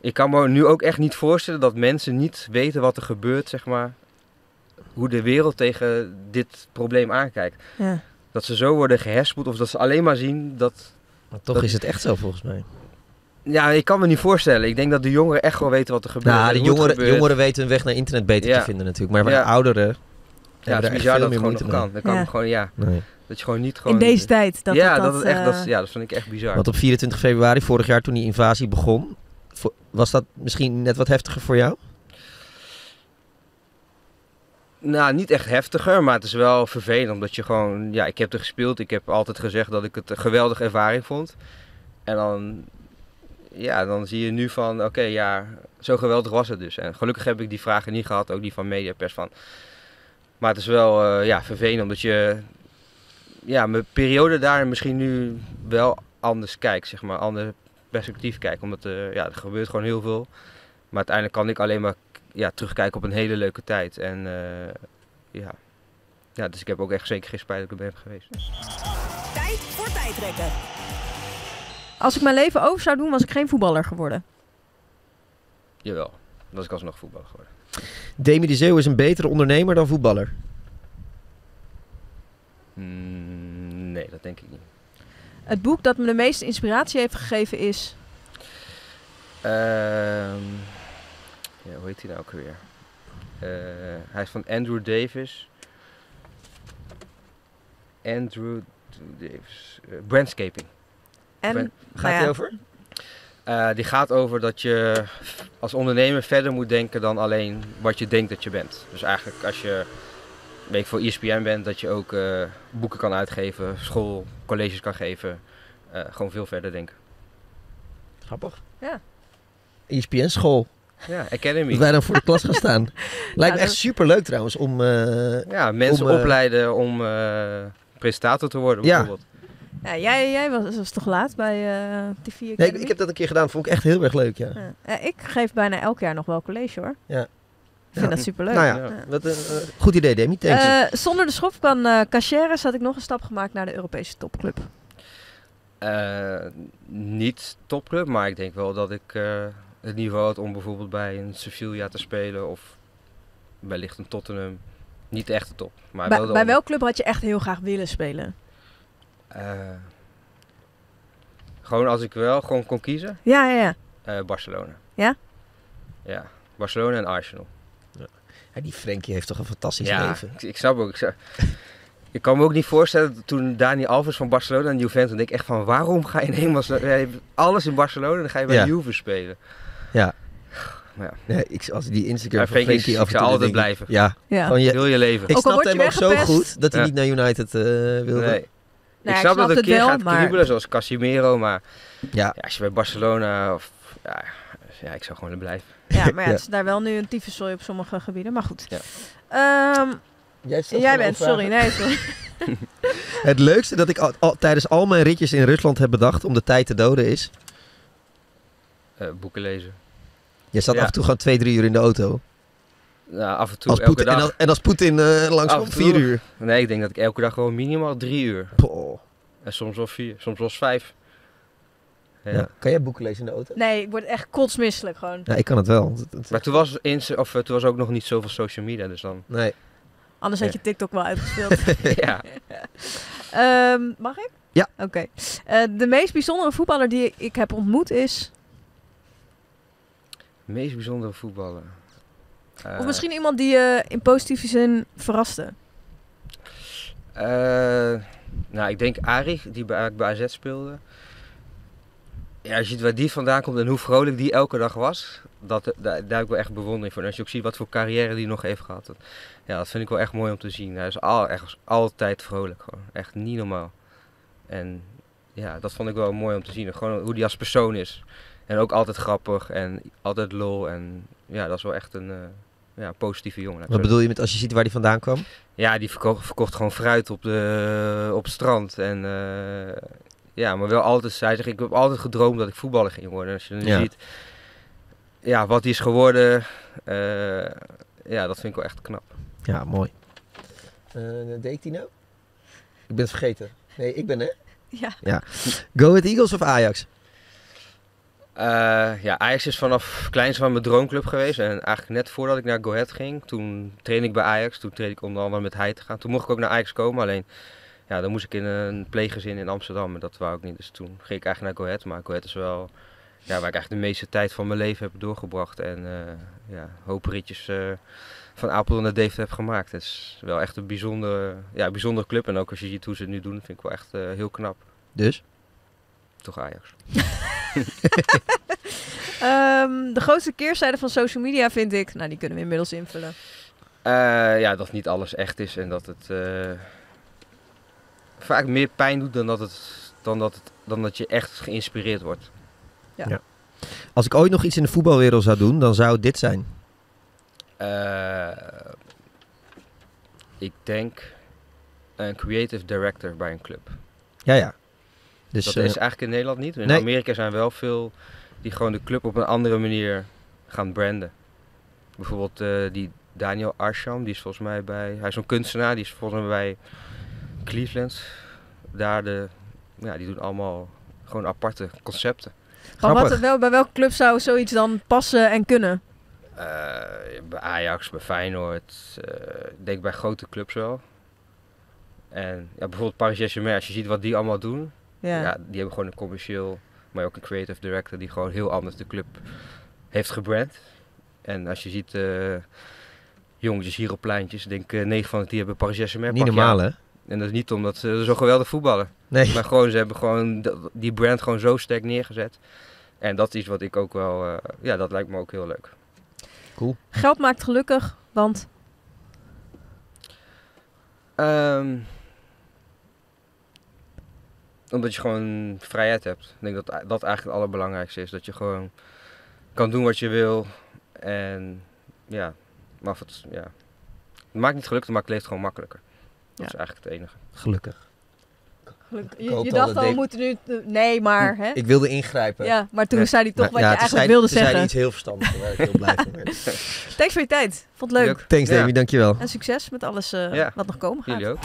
Ik kan me nu ook echt niet voorstellen dat mensen niet weten wat er gebeurt, zeg maar, hoe de wereld tegen dit probleem aankijkt. Ja. Dat ze zo worden geherspoeld of dat ze alleen maar zien dat... Maar toch dat, is het echt zo volgens mij. Ja, ik kan me niet voorstellen. Ik denk dat de jongeren echt wel weten wat er gebeurt. Nou, de jongeren, jongeren weten hun weg naar internet beter ja. te vinden natuurlijk. Maar bij ja. de ouderen... Ja, het is bizar dat het gewoon nog kan. Dat kan ja. gewoon, ja. Nee. Dat je gewoon niet gewoon... In deze tijd. Dat ja, dat, dat, echt, dat, ja, dat vind ik echt bizar. Want op 24 februari vorig jaar toen die invasie begon... Was dat misschien net wat heftiger voor jou? Nou, niet echt heftiger, maar het is wel vervelend. Omdat je gewoon, ja, ik heb er gespeeld. Ik heb altijd gezegd dat ik het een geweldige ervaring vond. En dan, ja, dan zie je nu van, oké, ja, zo geweldig was het dus. En gelukkig heb ik die vragen niet gehad, ook die van Mediapers van. Maar het is wel, uh, ja, vervelend omdat je, ja, mijn periode daar misschien nu wel anders kijkt, zeg maar, ander perspectief kijkt. Omdat, uh, ja, er gebeurt gewoon heel veel. Maar uiteindelijk kan ik alleen maar ja, terugkijken op een hele leuke tijd. En uh, ja. ja, dus ik heb ook echt zeker geen spijt dat ik er ben geweest. Tijd voor tijdrekken. Als ik mijn leven over zou doen, was ik geen voetballer geworden. Jawel. was ik alsnog voetballer geworden. Demi de Zeeuw is een betere ondernemer dan voetballer. Mm, nee, dat denk ik niet. Het boek dat me de meeste inspiratie heeft gegeven is... Ehm, ja, hoe heet hij nou ook weer? Eh, hij is van Andrew Davis. Andrew Davis. Uh, brandscaping. En, Gaat nou hij ja, over? Eh, die gaat over dat je als ondernemer verder moet denken dan alleen wat je denkt dat je bent. Dus eigenlijk als je weet ik, voor ESPN bent, dat je ook eh, boeken kan uitgeven, school, colleges kan geven. Eh, gewoon veel verder denken. Grappig. Ja. ESPN school. Ja, Academy. Dat wij dan voor de klas gaan staan. <laughs> Lijkt me echt super leuk trouwens om. eh, Ja, mensen Om, eh, opleiden om eh, presentator te worden Ja. bijvoorbeeld. Ja, jij, jij was, was toch laat bij eh TV Academy? Nee, ik, ik heb dat een keer gedaan, vond ik echt heel erg leuk. Ja. Ja. Ja, ik geef bijna elk jaar nog wel college hoor. Ja. Ik vind Ja. dat superleuk. Nou ja, Ja. Wat een, eh, goed idee, Demi. Eh, zonder de schop van eh Cachères had ik nog een stap gemaakt naar de Europese topclub. Eh, niet topclub, maar ik denk wel dat ik eh, het niveau had om bijvoorbeeld bij een Sevilla te spelen of wellicht een Tottenham. Niet de echte top. Maar Bij, wel de bij welk club had je echt heel graag willen spelen? Eh, gewoon als ik wel gewoon kon kiezen, Ja, ja, ja. eh, Barcelona. Ja? Ja, Barcelona en Arsenal. Ja, die Frenkie heeft toch een fantastisch ja, leven. ik, ik snap ook. Ik, snap- <laughs> ik kan me ook niet voorstellen, toen Dani Alves van Barcelona en Juventus, dan denk ik echt van, waarom ga je in hebt alles in Barcelona en dan ga je bij Ja. Juve spelen. Ja. Ja, Nee, ik, als die Instagram Ja, af en toe... altijd ik- blijven. Ja, ja. gewoon je, heel je leven. ik Ook al snapte word hem ook zo goed dat hij Ja. niet naar United eh, wilde. Nee. Nou, ik snap dat het een keer wel, gaat maar... kriebelen zoals Casimiro, maar Ja. ja, als je bij Barcelona of ja, ja, ik zou gewoon er blijven. Ja, maar ja, Ja. het is daar wel nu een tyfuszooi op sommige gebieden. Maar goed. Ja. Ehm, Jij, jij bent, sorry. Nee, sorry. <laughs> Het leukste dat ik al, al- tijdens al mijn ritjes in Rusland heb bedacht om de tijd te doden is... Eh, boeken lezen. Je zat Ja. af en toe gewoon twee, drie uur in de auto. Nou, af en toe, Als elke Poetin, en, dag. als, en als Poetin eh, Af langskwam, en vier toe. uur. Nee, ik denk dat ik elke dag gewoon minimaal drie uur. Poh. En soms wel vier, soms wel vijf. Ja. Ja. Kan jij boeken lezen in de auto? Nee, ik word echt kotsmisselijk gewoon. Ja, ik kan het wel. Maar toen was, Insta- of, eh, toen was ook nog niet zoveel social media, dus dan... Nee. Anders had je TikTok wel uitgespeeld. <laughs> ja. Ehm, mag ik? Ja. Oké. Eh, de meest bijzondere voetballer die ik heb ontmoet is... Meest bijzondere voetballer. of Eh, misschien iemand die je in positieve zin verraste. eh, nou, ik denk Arie, die bij, bij AZ speelde. Ja, als je ziet waar die vandaan komt en hoe vrolijk die elke dag was, dat, daar, daar heb ik wel echt bewondering voor. En als je ook ziet wat voor carrière die nog heeft gehad, dat, ja, dat vind ik wel echt mooi om te zien. Hij is al, echt, altijd vrolijk, gewoon. Echt niet normaal. En ja, dat vond ik wel mooi om te zien. Gewoon hoe die als persoon is. En ook altijd grappig en altijd lol. En ja, dat is wel echt een eh, ja, positieve jongen. Wat bedoel je met als je ziet waar die vandaan kwam? ja, die verkocht, verkocht gewoon fruit op, de, op het strand. En eh, ja, maar wel altijd, hij zegt, ik heb altijd gedroomd dat ik voetballer ging worden. En als je dan Ja. ziet ja, wat hij is geworden, eh, ja, dat vind ik wel echt knap. Ja, mooi. Eh deed ik die nou? Ik ben het vergeten. Nee, ik ben hè? Ja. Go Ahead Eagles of Ajax? Eh, ja, Ajax is vanaf kleins van mijn droomclub geweest. En eigenlijk net voordat ik naar Go Ahead ging, toen trainde ik bij Ajax. Toen trainde ik onder andere met hij te gaan. Toen mocht ik ook naar Ajax komen, alleen ja, dan moest ik in een pleeggezin in Amsterdam. En dat wou ik niet. Dus toen ging ik eigenlijk naar Go Ahead. Maar Go Ahead is wel ja, waar ik eigenlijk de meeste tijd van mijn leven heb doorgebracht. En eh ja, een hoop ritjes eh, van Apeldoorn naar Deventer heb gemaakt. Het is wel echt een bijzondere, ja, bijzondere club. En ook als je ziet hoe ze het nu doen, vind ik wel echt heel knap. Dus? Toch Ajax. <laughs> Ehm, de grootste keerzijde van social media vind ik... Nou, die kunnen we inmiddels invullen. Eh, ja, dat niet alles echt is en dat het eh, vaak meer pijn doet dan dat, het, dan, dat het, dan dat je echt geïnspireerd wordt. Als ik ooit nog iets in de voetbalwereld zou doen, dan zou het dit zijn. Eh, ik denk een creative director bij een club. Ja, ja. Dus dat eh, is eigenlijk in Nederland niet. In nee. Amerika zijn wel veel die gewoon de club op een andere manier gaan branden. Bijvoorbeeld eh, die Daniel Arsham, die is volgens mij bij, hij is zo'n kunstenaar, die is volgens mij bij Cleveland. Daar de, ja, die doen allemaal gewoon aparte concepten. Maar wat, wel, bij welke club zou zoiets dan passen en kunnen? bij Ajax, bij Feyenoord, ik denk bij grote clubs wel. En ja, bijvoorbeeld Paris Saint-Germain, als je ziet wat die allemaal doen. Ja. ja. die hebben gewoon een commercieel, maar ook een creative director die gewoon heel anders de club heeft gebrand. En als je ziet uh, jongetjes hier op pleintjes, denk ik uh, 9 van die hebben Paris Saint-Germain. Niet normaal hè? En dat is niet omdat ze zo geweldig voetballen. Nee. Maar gewoon, ze hebben gewoon die brand gewoon zo sterk neergezet. En dat is wat ik ook wel, uh, ja, dat lijkt me ook heel leuk. Cool. Geld maakt gelukkig, want? Um, omdat je gewoon vrijheid hebt. Ik denk dat dat eigenlijk het allerbelangrijkste is. Dat je gewoon kan doen wat je wil. En ja, maar het, ja. het maakt niet gelukkig, maar het leeft gewoon makkelijker. Dat is eigenlijk het enige. Gelukkig. Je, je dacht al, we moeten nu... Nee, maar... Hè? Ik wilde ingrijpen. Ja, maar toen zei hij toch wat je eigenlijk wilde zeggen. zei iets heel verstandigs, waar ik heel blij van ben. Thanks voor je tijd. Vond het leuk. Thanks, Davy. Dankjewel. En succes met alles uh, wat nog komen gaat. Jullie ook.